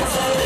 Yes.